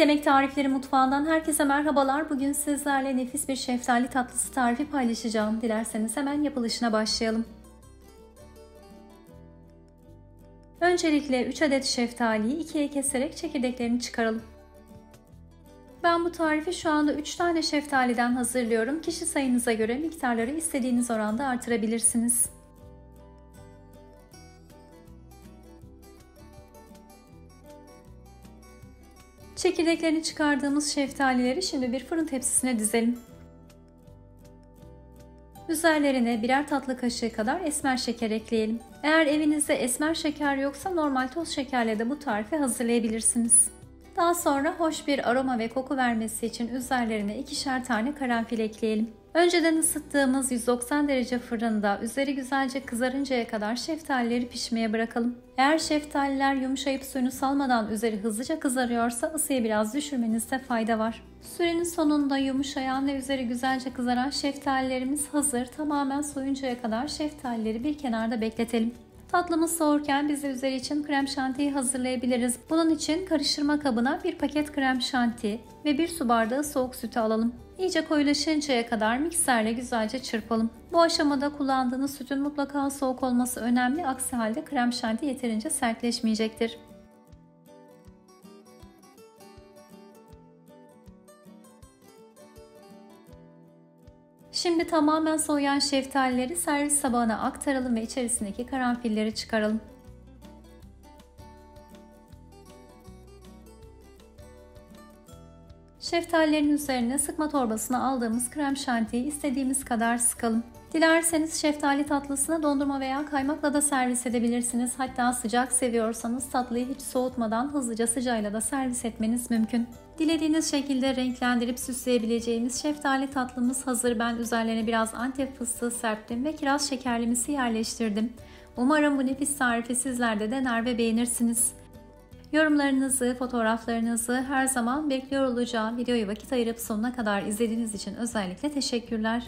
Yemek Tarifleri Mutfağından herkese merhabalar. Bugün sizlerle nefis bir şeftali tatlısı tarifi paylaşacağım. Dilerseniz hemen yapılışına başlayalım. Öncelikle 3 adet şeftaliyi ikiye keserek çekirdeklerini çıkaralım. Ben bu tarifi şu anda 3 tane şeftaliden hazırlıyorum. Kişi sayınıza göre miktarları istediğiniz oranda artırabilirsiniz. Çekirdeklerini çıkardığımız şeftalileri şimdi bir fırın tepsisine dizelim. Üzerlerine birer tatlı kaşığı kadar esmer şeker ekleyelim. Eğer evinizde esmer şeker yoksa normal toz şekerle de bu tarifi hazırlayabilirsiniz. Daha sonra hoş bir aroma ve koku vermesi için üzerlerine ikişer tane karanfil ekleyelim. Önceden ısıttığımız 190 derece fırında üzeri güzelce kızarıncaya kadar şeftalileri pişmeye bırakalım. Eğer şeftaliler yumuşayıp suyunu salmadan üzeri hızlıca kızarıyorsa ısıyı biraz düşürmenizde fayda var. Sürenin sonunda yumuşayan ve üzeri güzelce kızaran şeftalilerimiz hazır. Tamamen soyuncaya kadar şeftalileri bir kenarda bekletelim. Tatlımız soğurken biz de üzeri için krem şantiyi hazırlayabiliriz. Bunun için karıştırma kabına bir paket krem şanti ve bir su bardağı soğuk sütü alalım. İyice koyulaşıncaya kadar mikserle güzelce çırpalım. Bu aşamada kullandığınız sütün mutlaka soğuk olması önemli. Aksi halde krem şanti yeterince sertleşmeyecektir. Şimdi tamamen soğuyan şeftalileri servis tabağına aktaralım ve içerisindeki karanfilleri çıkaralım. Şeftalilerin üzerine sıkma torbasına aldığımız krem şantiyi istediğimiz kadar sıkalım. Dilerseniz şeftali tatlısına dondurma veya kaymakla da servis edebilirsiniz. Hatta sıcak seviyorsanız tatlıyı hiç soğutmadan hızlıca sıcağıyla da servis etmeniz mümkün. Dilediğiniz şekilde renklendirip süsleyebileceğimiz şeftali tatlımız hazır. Ben üzerlerine biraz antep fıstığı serptim ve kiraz şekerlemesi yerleştirdim. Umarım bu nefis tarifi sizler de dener ve beğenirsiniz. Yorumlarınızı, fotoğraflarınızı her zaman bekliyor olacağım. Videoyu vakit ayırıp sonuna kadar izlediğiniz için özellikle teşekkürler.